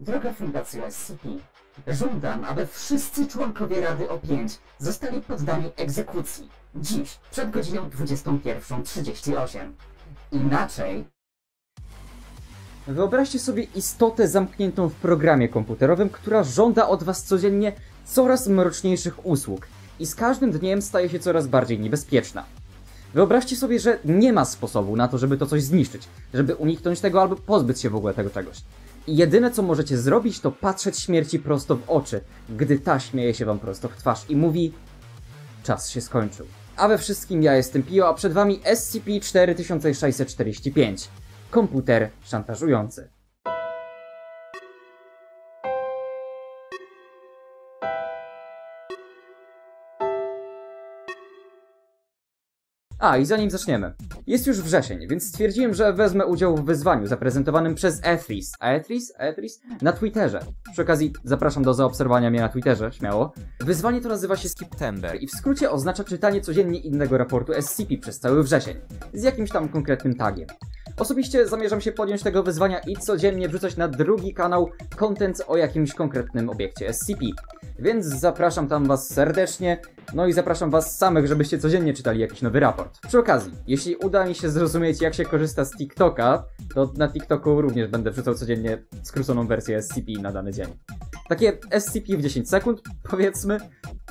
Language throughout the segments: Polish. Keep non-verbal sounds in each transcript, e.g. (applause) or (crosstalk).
Droga Fundacja SCP, żądam, aby wszyscy członkowie Rady O5 zostali poddani egzekucji. Dziś, przed godziną 21.38. Inaczej Wyobraźcie sobie istotę zamkniętą w programie komputerowym, która żąda od was codziennie coraz mroczniejszych usług i z każdym dniem staje się coraz bardziej niebezpieczna. Wyobraźcie sobie, że nie ma sposobu na to, żeby to coś zniszczyć, żeby uniknąć tego albo pozbyć się w ogóle tego czegoś. Jedyne co możecie zrobić, to patrzeć śmierci prosto w oczy, gdy ta śmieje się wam prosto w twarz i mówi: Czas się skończył. A we wszystkim ja jestem Pio, a przed wami SCP-4645. Komputer szantażujący. A, i zanim zaczniemy. Jest już wrzesień, więc stwierdziłem, że wezmę udział w wyzwaniu zaprezentowanym przez Ethris. Ethris? Ethris? Na Twitterze. Przy okazji zapraszam do zaobserwowania mnie na Twitterze, śmiało. Wyzwanie to nazywa się Skiptember i w skrócie oznacza czytanie codziennie innego raportu SCP przez cały wrzesień. Z jakimś tam konkretnym tagiem. Osobiście zamierzam się podjąć tego wyzwania i codziennie wrzucać na drugi kanał content o jakimś konkretnym obiekcie SCP. Więc zapraszam tam was serdecznie, no i zapraszam was samych, żebyście codziennie czytali jakiś nowy raport. Przy okazji, jeśli uda mi się zrozumieć jak się korzysta z TikToka, to na TikToku również będę wrzucał codziennie skróconą wersję SCP na dany dzień. Takie SCP w 10 sekund, (laughs) powiedzmy.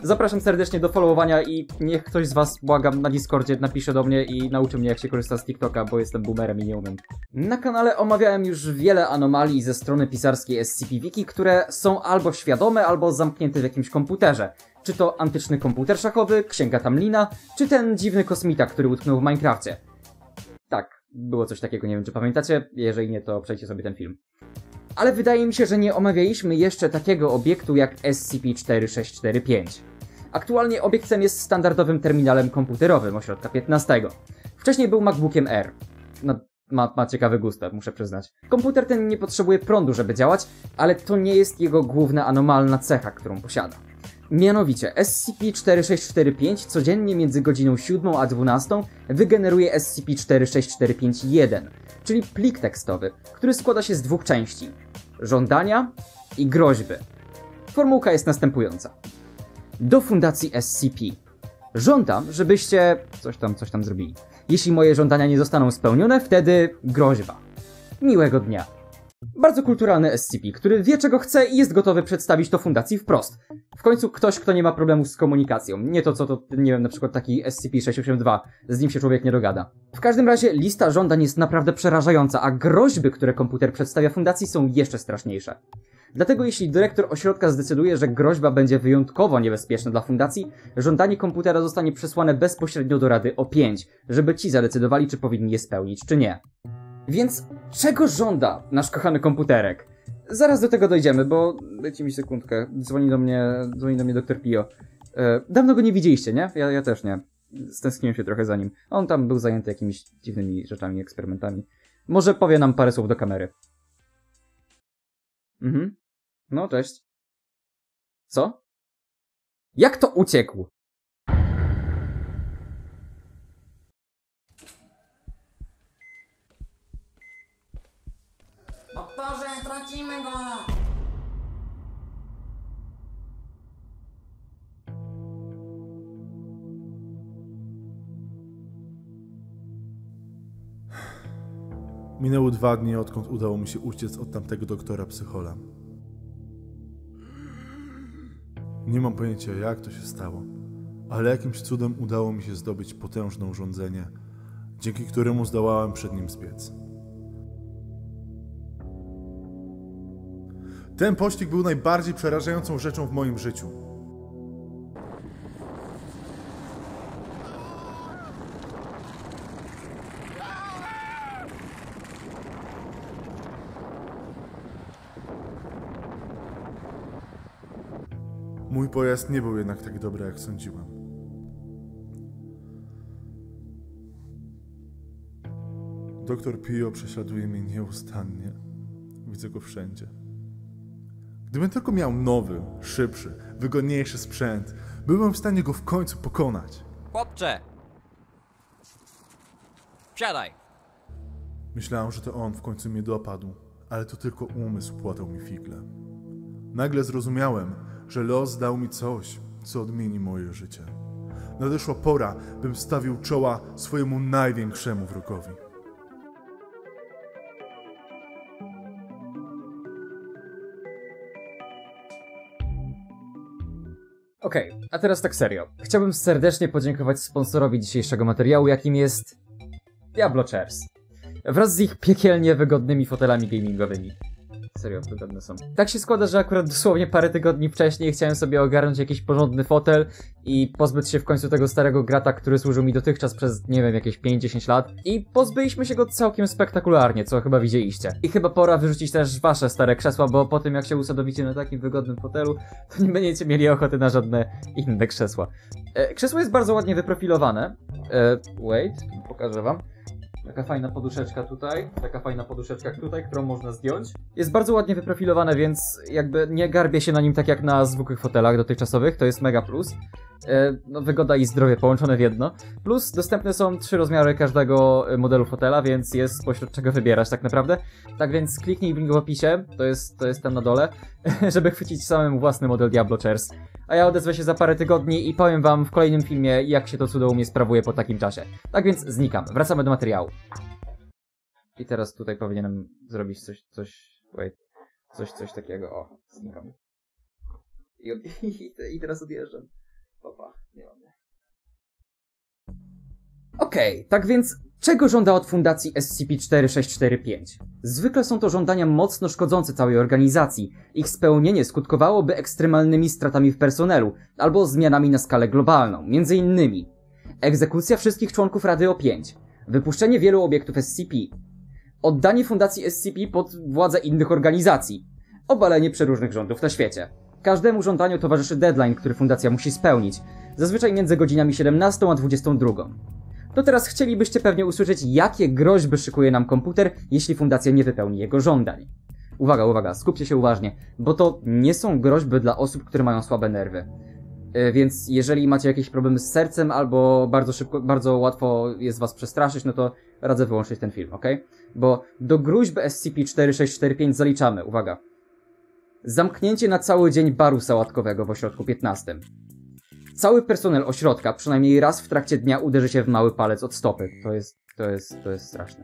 Zapraszam serdecznie do followowania i niech ktoś z was, błagam, na Discordzie napisze do mnie i nauczy mnie jak się korzysta z TikToka, bo jestem boomerem i nie umiem. Na kanale omawiałem już wiele anomalii ze strony pisarskiej SCP-Wiki, które są albo świadome, albo zamknięte w jakimś komputerze. Czy to antyczny komputer szachowy, księga Tamlina, czy ten dziwny kosmita, który utknął w Minecrafcie. Tak, było coś takiego, nie wiem czy pamiętacie, jeżeli nie to przejdźcie sobie ten film. Ale wydaje mi się, że nie omawialiśmy jeszcze takiego obiektu jak SCP-4645. Aktualnie obiekt ten jest standardowym terminalem komputerowym ośrodka 15. Wcześniej był MacBookiem R. No, ma, ma ciekawy gust, muszę przyznać. Komputer ten nie potrzebuje prądu, żeby działać, ale to nie jest jego główna anomalna cecha, którą posiada. Mianowicie SCP-4645 codziennie między godziną 7 a 12 wygeneruje SCP-46451, czyli plik tekstowy, który składa się z dwóch części: żądania i groźby. Formułka jest następująca. Do fundacji SCP. Żądam, żebyście coś tam, coś tam zrobili. Jeśli moje żądania nie zostaną spełnione, wtedy groźba. Miłego dnia. Bardzo kulturalny SCP, który wie czego chce i jest gotowy przedstawić to fundacji wprost. W końcu ktoś, kto nie ma problemów z komunikacją. Nie to co to, nie wiem, na przykład taki SCP-682. Z nim się człowiek nie dogada. W każdym razie lista żądań jest naprawdę przerażająca, a groźby, które komputer przedstawia fundacji są jeszcze straszniejsze. Dlatego jeśli dyrektor ośrodka zdecyduje, że groźba będzie wyjątkowo niebezpieczna dla fundacji, żądanie komputera zostanie przesłane bezpośrednio do Rady O5, żeby ci zadecydowali, czy powinni je spełnić, czy nie. Więc czego żąda nasz kochany komputerek? Zaraz do tego dojdziemy, bo dajcie mi sekundkę. Dzwoni do mnie, dzwoni do mnie doktor Pio. E, dawno go nie widzieliście, nie? Ja, ja też nie. Stęskniłem się trochę za nim. On tam był zajęty jakimiś dziwnymi rzeczami, eksperymentami. Może powie nam parę słów do kamery. Mhm. No, cześć. Co? Jak to uciekł? Minęły dwa dni, odkąd udało mi się uciec od tamtego doktora psychola. Nie mam pojęcia, jak to się stało, ale jakimś cudem udało mi się zdobyć potężne urządzenie, dzięki któremu zdołałem przed nim zbiec. Ten pościg był najbardziej przerażającą rzeczą w moim życiu. Mój pojazd nie był jednak tak dobry, jak sądziłem. Doktor Pio prześladuje mnie nieustannie. Widzę go wszędzie. Gdybym tylko miał nowy, szybszy, wygodniejszy sprzęt, byłbym w stanie go w końcu pokonać. Chłopcze! Wsiadaj! Myślałem, że to on w końcu mnie dopadł, ale to tylko umysł płatał mi figle. Nagle zrozumiałem, że los dał mi coś, co odmieni moje życie. Nadeszła pora, bym stawił czoła swojemu największemu wrogowi. Okej, a teraz tak serio. Chciałbym serdecznie podziękować sponsorowi dzisiejszego materiału, jakim jest Diablo Chairs. Wraz z ich piekielnie wygodnymi fotelami gamingowymi. Serio, wygodne są. Tak się składa, że akurat dosłownie parę tygodni wcześniej chciałem sobie ogarnąć jakiś porządny fotel i pozbyć się w końcu tego starego grata, który służył mi dotychczas przez, nie wiem, jakieś 5-10 lat. I pozbyliśmy się go całkiem spektakularnie, co chyba widzieliście. I chyba pora wyrzucić też wasze stare krzesła, bo po tym jak się usadowicie na takim wygodnym fotelu, to nie będziecie mieli ochoty na żadne inne krzesła. E, krzesło jest bardzo ładnie wyprofilowane. E, wait, pokażę wam. Taka fajna poduszeczka tutaj, taka fajna poduszeczka tutaj, którą można zdjąć. Jest bardzo ładnie wyprofilowane, więc jakby nie garbię się na nim tak jak na zwykłych fotelach dotychczasowych, to jest mega plus. E, no, wygoda i zdrowie połączone w jedno. Plus dostępne są trzy rozmiary każdego e, modelu fotela, więc jest spośród czego wybierać tak naprawdę. Tak więc kliknij w link w opisie, to jest, to jest tam na dole, (laughs) żeby chwycić samemu własny model Diablo Chairs. A ja odezwę się za parę tygodni i powiem wam w kolejnym filmie, jak się to cudo u mnie sprawuje po takim czasie. Tak więc znikam, wracamy do materiału. I teraz tutaj powinienem zrobić coś, coś, wait, coś, coś takiego, o, znikam. I, od, (laughs) i, i teraz odjeżdżam. Papa, nie mam. Okej, tak więc czego żąda od Fundacji SCP-4645? Zwykle są to żądania mocno szkodzące całej organizacji. Ich spełnienie skutkowałoby ekstremalnymi stratami w personelu albo zmianami na skalę globalną, między innymi egzekucja wszystkich członków Rady O5, wypuszczenie wielu obiektów SCP, oddanie Fundacji SCP pod władzę innych organizacji, obalenie przeróżnych rządów na świecie. Każdemu żądaniu towarzyszy deadline, który fundacja musi spełnić, zazwyczaj między godzinami 17 a 22. To teraz chcielibyście pewnie usłyszeć, jakie groźby szykuje nam komputer, jeśli fundacja nie wypełni jego żądań. Uwaga, uwaga, skupcie się uważnie, bo to nie są groźby dla osób, które mają słabe nerwy. E, Więc jeżeli macie jakieś problemy z sercem albo bardzo szybko, bardzo łatwo jest was przestraszyć, no to radzę wyłączyć ten film, ok? Bo do gruźby SCP-4645 zaliczamy, uwaga, zamknięcie na cały dzień baru sałatkowego w ośrodku 15. Cały personel ośrodka przynajmniej raz w trakcie dnia uderzy się w mały palec od stopy. To jest, to jest, to jest straszne.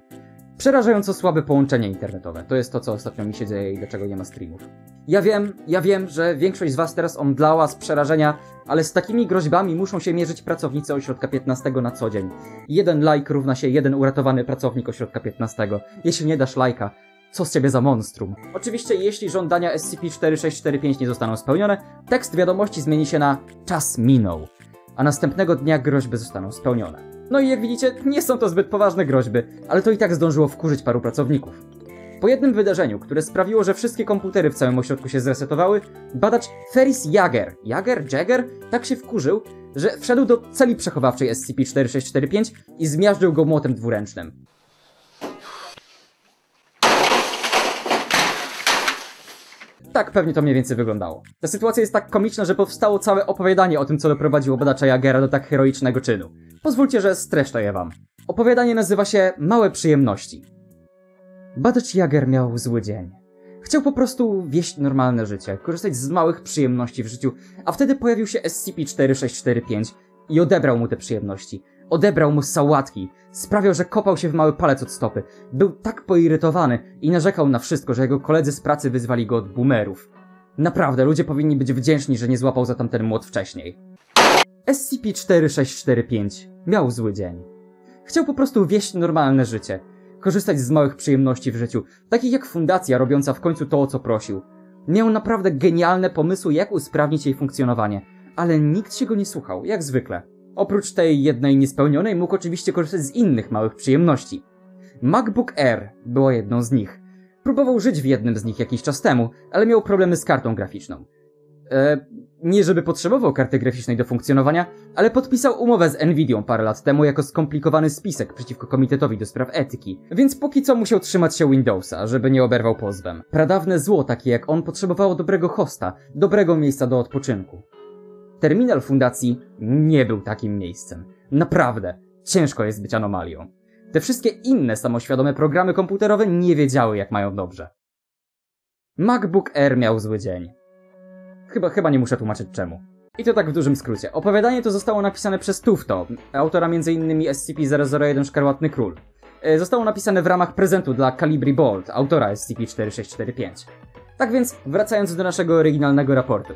Przerażająco słabe połączenie internetowe. To jest to, co ostatnio mi się dzieje i dlaczego nie ma streamów. Ja wiem, ja wiem, że większość z was teraz omdlała z przerażenia, ale z takimi groźbami muszą się mierzyć pracownicy ośrodka 15 na co dzień. Jeden like równa się jeden uratowany pracownik ośrodka 15. Jeśli nie dasz lajka, co z ciebie za monstrum? Oczywiście, jeśli żądania SCP-4645 nie zostaną spełnione, tekst wiadomości zmieni się na czas minął, a następnego dnia groźby zostaną spełnione. No i jak widzicie, nie są to zbyt poważne groźby, ale to i tak zdążyło wkurzyć paru pracowników. Po jednym wydarzeniu, które sprawiło, że wszystkie komputery w całym ośrodku się zresetowały, badacz Ferris Jager, Jager? Jagger? Tak się wkurzył, że wszedł do celi przechowawczej SCP-4645 i zmiażdżył go młotem dwuręcznym. Tak pewnie to mniej więcej wyglądało. Ta sytuacja jest tak komiczna, że powstało całe opowiadanie o tym, co doprowadziło badacza Jagera do tak heroicznego czynu. Pozwólcie, że streszczę je wam. Opowiadanie nazywa się Małe przyjemności. Badacz Jager miał zły dzień. Chciał po prostu wieść normalne życie, korzystać z małych przyjemności w życiu, a wtedy pojawił się SCP-4645 i odebrał mu te przyjemności. Odebrał mu sałatki, sprawiał, że kopał się w mały palec od stopy. Był tak poirytowany i narzekał na wszystko, że jego koledzy z pracy wyzwali go od boomerów. Naprawdę, ludzie powinni być wdzięczni, że nie złapał za tamten młot wcześniej. SCP-4645 miał zły dzień. Chciał po prostu wieść normalne życie, korzystać z małych przyjemności w życiu, takich jak fundacja robiąca w końcu to, o co prosił. Miał naprawdę genialne pomysły, jak usprawnić jej funkcjonowanie, ale nikt się go nie słuchał, jak zwykle. Oprócz tej jednej niespełnionej mógł oczywiście korzystać z innych małych przyjemności. MacBook Air była jedną z nich. Próbował żyć w jednym z nich jakiś czas temu, ale miał problemy z kartą graficzną. E, nie żeby potrzebował karty graficznej do funkcjonowania, ale podpisał umowę z Nvidią parę lat temu jako skomplikowany spisek przeciwko Komitetowi do Spraw Etyki, więc póki co musiał trzymać się Windowsa, żeby nie oberwał pozwem. Pradawne zło takie jak on potrzebowało dobrego hosta, dobrego miejsca do odpoczynku. Terminal fundacji nie był takim miejscem. Naprawdę, ciężko jest być anomalią. Te wszystkie inne samoświadome programy komputerowe nie wiedziały jak mają dobrze. MacBook Air miał zły dzień. Chyba, chyba nie muszę tłumaczyć czemu. I to tak w dużym skrócie. Opowiadanie to zostało napisane przez Tufto, autora m.in. SCP-001 Szkarłatny Król. E, Zostało napisane w ramach prezentu dla Calibri Bolt, autora SCP-4645. Tak więc, wracając do naszego oryginalnego raportu.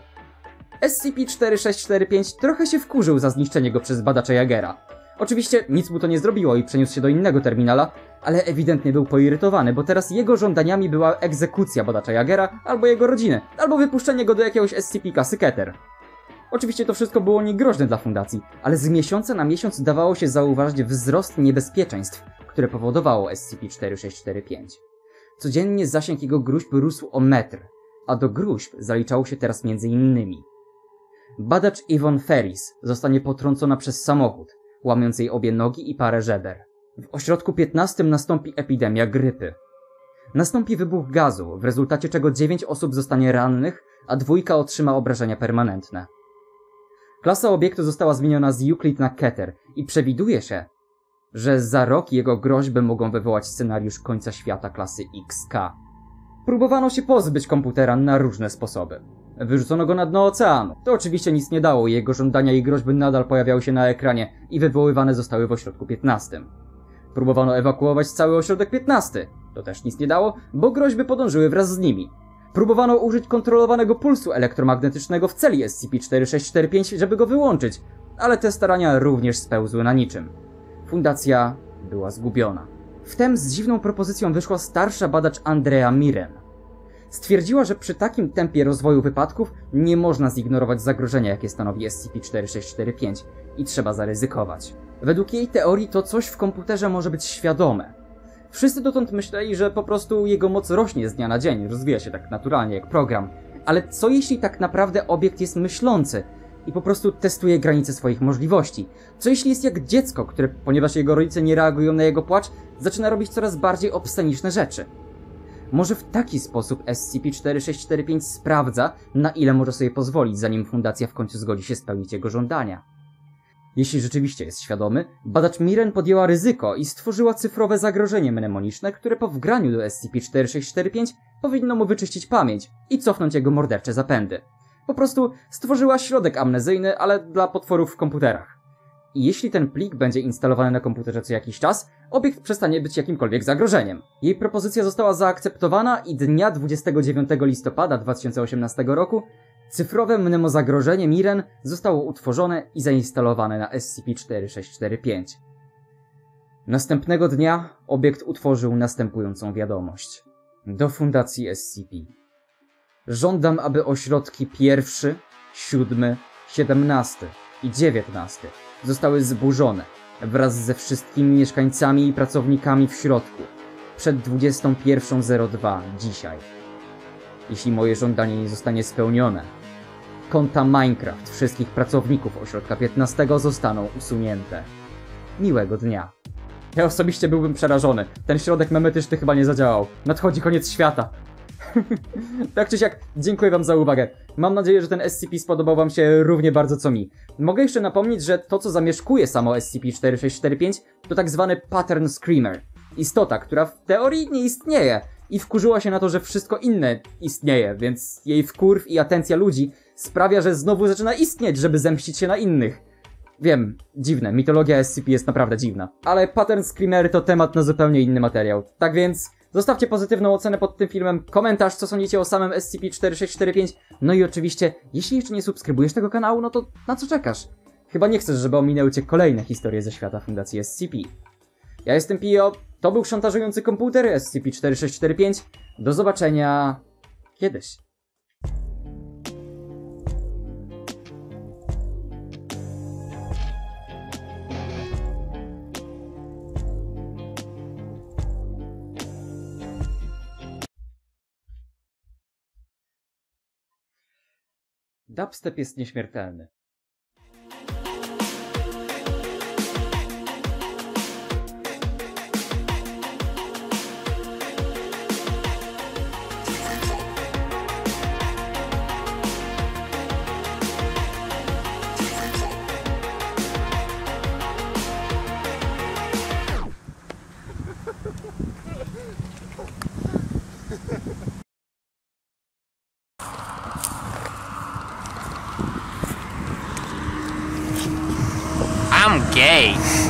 SCP-4645 trochę się wkurzył za zniszczenie go przez badacza Jagera. Oczywiście nic mu to nie zrobiło i przeniósł się do innego terminala, ale ewidentnie był poirytowany, bo teraz jego żądaniami była egzekucja badacza Jagera albo jego rodziny, albo wypuszczenie go do jakiegoś SCP klasy Keter. Oczywiście to wszystko było niegroźne dla fundacji, ale z miesiąca na miesiąc dawało się zauważyć wzrost niebezpieczeństw, które powodowało SCP-4645. Codziennie zasięg jego gruźb rósł o metr, a do gruźb zaliczało się teraz między innymi Badacz Yvonne Ferris zostanie potrącona przez samochód, łamiąc jej obie nogi i parę żeber. W ośrodku 15 nastąpi epidemia grypy. Nastąpi wybuch gazu, w rezultacie czego 9 osób zostanie rannych, a dwójka otrzyma obrażenia permanentne. Klasa obiektu została zmieniona z Euclid na Keter i przewiduje się, że za rok jego groźby mogą wywołać scenariusz końca świata klasy XK. Próbowano się pozbyć komputera na różne sposoby. Wyrzucono go na dno oceanu. To oczywiście nic nie dało jego żądania i groźby nadal pojawiały się na ekranie i wywoływane zostały w ośrodku 15. Próbowano ewakuować cały ośrodek 15. To też nic nie dało, bo groźby podążyły wraz z nimi. Próbowano użyć kontrolowanego pulsu elektromagnetycznego w celi SCP-4645, żeby go wyłączyć, ale te starania również spełzły na niczym. Fundacja była zgubiona. Wtem z dziwną propozycją wyszła starsza badacz Andrea Miren. Stwierdziła, że przy takim tempie rozwoju wypadków nie można zignorować zagrożenia, jakie stanowi SCP-4645 i trzeba zaryzykować. Według jej teorii to coś w komputerze może być świadome. Wszyscy dotąd myśleli, że po prostu jego moc rośnie z dnia na dzień, rozwija się tak naturalnie jak program. Ale co jeśli tak naprawdę obiekt jest myślący i po prostu testuje granice swoich możliwości? Co jeśli jest jak dziecko, które, ponieważ jego rodzice nie reagują na jego płacz, zaczyna robić coraz bardziej obsceniczne rzeczy? Może w taki sposób SCP-4645 sprawdza, na ile może sobie pozwolić, zanim fundacja w końcu zgodzi się spełnić jego żądania. Jeśli rzeczywiście jest świadomy, badacz Miren podjęła ryzyko i stworzyła cyfrowe zagrożenie mnemoniczne, które po wgraniu do SCP-4645 powinno mu wyczyścić pamięć i cofnąć jego mordercze zapędy. Po prostu stworzyła środek amnezyjny, ale dla potworów w komputerach. I jeśli ten plik będzie instalowany na komputerze co jakiś czas, obiekt przestanie być jakimkolwiek zagrożeniem. Jej propozycja została zaakceptowana i dnia 29 listopada 2018 roku cyfrowe mnemozagrożenie Miren zostało utworzone i zainstalowane na SCP-4645. Następnego dnia obiekt utworzył następującą wiadomość. Do Fundacji SCP. Żądam, aby ośrodki pierwszy, siódmy, siedemnasty i dziewiętnasty zostały zburzone wraz ze wszystkimi mieszkańcami i pracownikami w środku przed 21.02 dzisiaj. Jeśli moje żądanie nie zostanie spełnione, konta Minecraft wszystkich pracowników ośrodka 15 zostaną usunięte. Miłego dnia. Ja osobiście byłbym przerażony. Ten środek memetyczny chyba nie zadziałał. Nadchodzi koniec świata. (laughs) tak czy siak, dziękuję wam za uwagę. Mam nadzieję, że ten SCP spodobał wam się równie bardzo co mi. Mogę jeszcze napomnieć, że to co zamieszkuje samo SCP-4645 to tak zwany Pattern Screamer. Istota, która w teorii nie istnieje i wkurzyła się na to, że wszystko inne istnieje, więc jej wkurw i atencja ludzi sprawia, że znowu zaczyna istnieć, żeby zemścić się na innych. Wiem, dziwne, mitologia SCP jest naprawdę dziwna. Ale Pattern Screamery to temat na zupełnie inny materiał. Tak więc zostawcie pozytywną ocenę pod tym filmem, komentarz, co sądzicie o samym SCP-4645. No i oczywiście, jeśli jeszcze nie subskrybujesz tego kanału, no to na co czekasz? Chyba nie chcesz, żeby ominęły cię kolejne historie ze świata Fundacji SCP. Ja jestem Pio, to był szantażujący komputer SCP-4645. Do zobaczenia kiedyś. Dubstep jest nieśmiertelny. Gay.